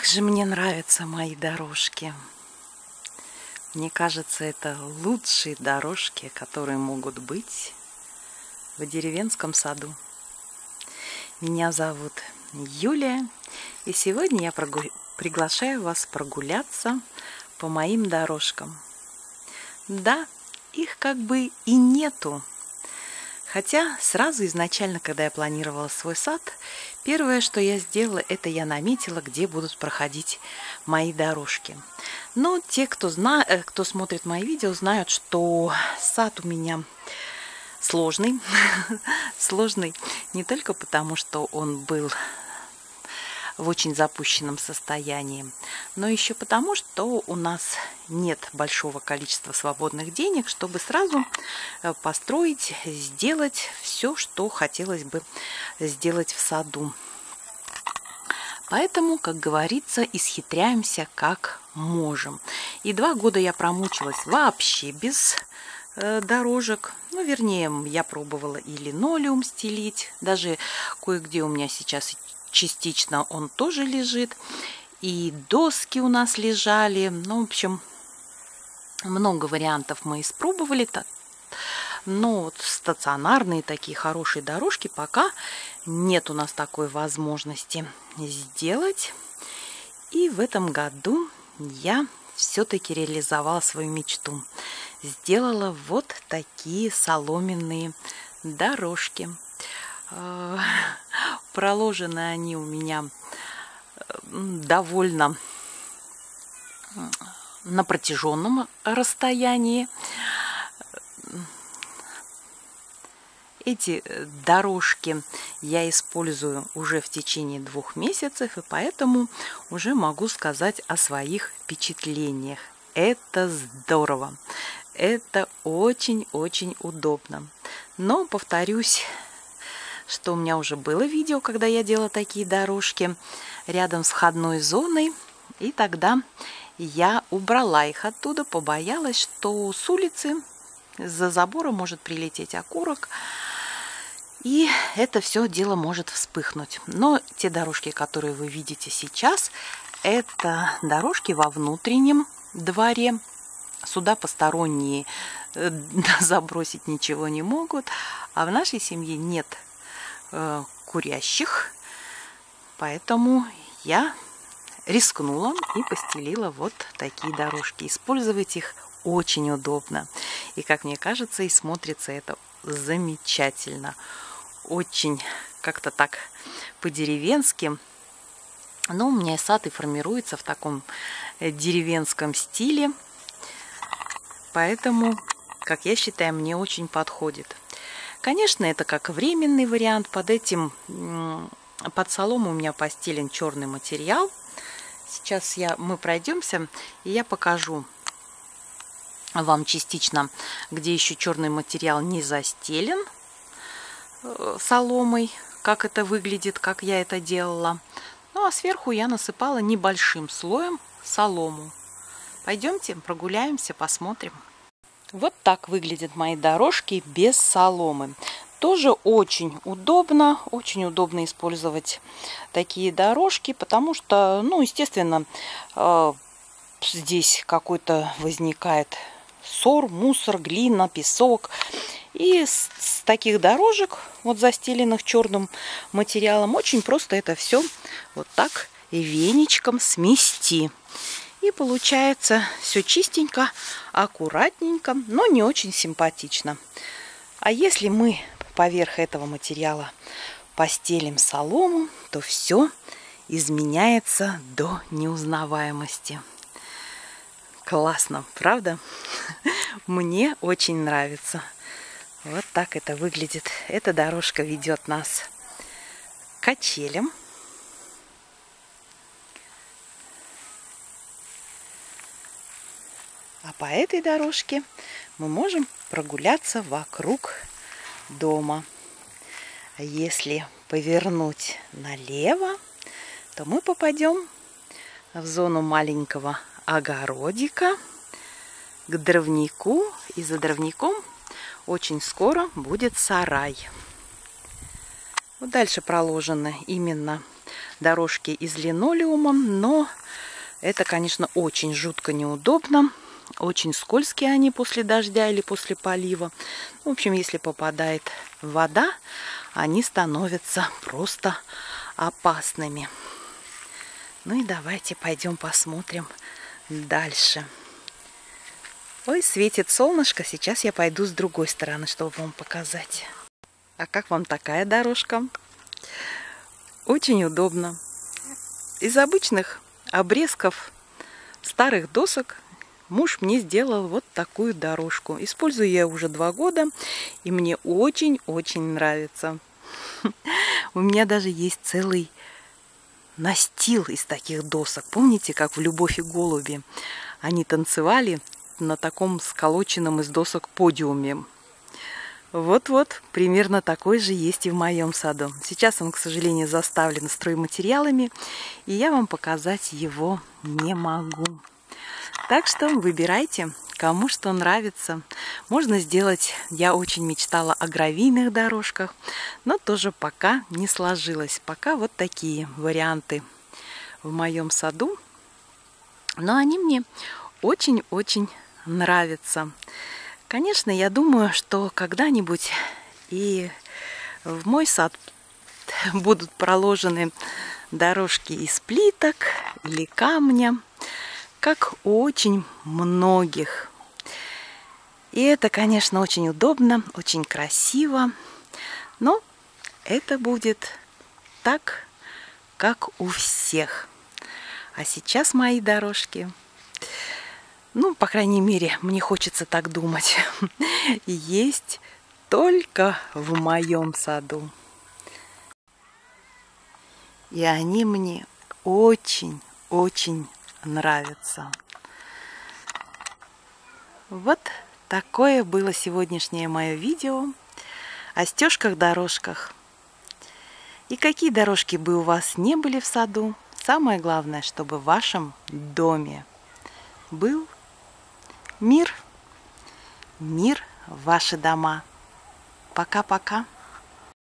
Как же мне нравятся мои дорожки. Мне кажется, это лучшие дорожки, которые могут быть в деревенском саду. Меня зовут Юлия, и сегодня я прогу... приглашаю вас прогуляться по моим дорожкам. Да, их как бы и нету. Хотя сразу изначально, когда я планировала свой сад, первое, что я сделала, это я наметила, где будут проходить мои дорожки. Но те, кто, зна... Э, кто смотрит мои видео, знают, что сад у меня сложный. сложный не только потому, что он был в очень запущенном состоянии, но еще потому, что у нас нет большого количества свободных денег, чтобы сразу э, построить, сделать все, что хотелось бы сделать в саду. Поэтому, как говорится, исхитряемся как можем. И два года я промучилась вообще без э, дорожек. Ну, вернее, я пробовала и линолеум стелить. Даже кое-где у меня сейчас частично он тоже лежит. И доски у нас лежали. Ну, в общем, много вариантов мы испробовали. Но вот стационарные такие хорошие дорожки пока нет у нас такой возможности сделать. И в этом году я все-таки реализовала свою мечту. Сделала вот такие соломенные дорожки. Проложены они у меня довольно на протяженном расстоянии. Эти дорожки я использую уже в течение двух месяцев, и поэтому уже могу сказать о своих впечатлениях. Это здорово, это очень-очень удобно. Но, повторюсь, что у меня уже было видео, когда я делала такие дорожки рядом с входной зоной. И тогда я убрала их оттуда, побоялась, что с улицы за забора может прилететь окурок, и это все дело может вспыхнуть. Но те дорожки, которые вы видите сейчас, это дорожки во внутреннем дворе. Сюда посторонние э, забросить ничего не могут, а в нашей семье нет э, курящих, поэтому я рискнула и постелила вот такие дорожки. Использовать их очень удобно. И, как мне кажется, и смотрится это замечательно. Очень как-то так по-деревенски. Но у меня сад и формируется в таком деревенском стиле. Поэтому, как я считаю, мне очень подходит. Конечно, это как временный вариант. Под этим, под солому у меня постелен черный материал. Сейчас я, мы пройдемся, и я покажу вам частично, где еще черный материал не застелен э, соломой, как это выглядит, как я это делала. Ну а сверху я насыпала небольшим слоем солому. Пойдемте прогуляемся, посмотрим. Вот так выглядят мои дорожки без соломы. Тоже очень удобно, очень удобно использовать такие дорожки, потому что, ну, естественно, э, здесь какой-то возникает ссор, мусор, глина, песок. И с, с таких дорожек, вот застеленных черным материалом, очень просто это все вот так веничком смести. И получается все чистенько, аккуратненько, но не очень симпатично. А если мы поверх этого материала постелим солому, то все изменяется до неузнаваемости. Классно, правда? Мне очень нравится. Вот так это выглядит. Эта дорожка ведет нас к качелям. А по этой дорожке мы можем прогуляться вокруг дома. Если повернуть налево, то мы попадем в зону маленького огородика к дровнику. И за дровником очень скоро будет сарай. Вот дальше проложены именно дорожки из линолеума, но это, конечно, очень жутко неудобно. Очень скользкие они после дождя или после полива. В общем, если попадает вода, они становятся просто опасными. Ну и давайте пойдем посмотрим дальше. Ой, светит солнышко. Сейчас я пойду с другой стороны, чтобы вам показать. А как вам такая дорожка? Очень удобно. Из обычных обрезков старых досок муж мне сделал вот такую дорожку. Использую я уже два года, и мне очень-очень нравится. У меня даже есть целый настил из таких досок. Помните, как в «Любовь и голуби» они танцевали на таком сколоченном из досок подиуме? Вот-вот, примерно такой же есть и в моем саду. Сейчас он, к сожалению, заставлен стройматериалами, и я вам показать его не могу. Так что выбирайте, кому что нравится. Можно сделать, я очень мечтала о гравийных дорожках, но тоже пока не сложилось. Пока вот такие варианты в моем саду. Но они мне очень-очень нравятся. Конечно, я думаю, что когда-нибудь и в мой сад будут проложены дорожки из плиток или камня, как у очень многих. И это, конечно, очень удобно, очень красиво, но это будет так, как у всех. А сейчас мои дорожки ну, по крайней мере, мне хочется так думать, есть только в моем саду. И они мне очень-очень нравятся. Вот такое было сегодняшнее мое видео о стежках-дорожках. И какие дорожки бы у вас не были в саду, самое главное, чтобы в вашем доме был Мир, мир ваши дома. Пока-пока.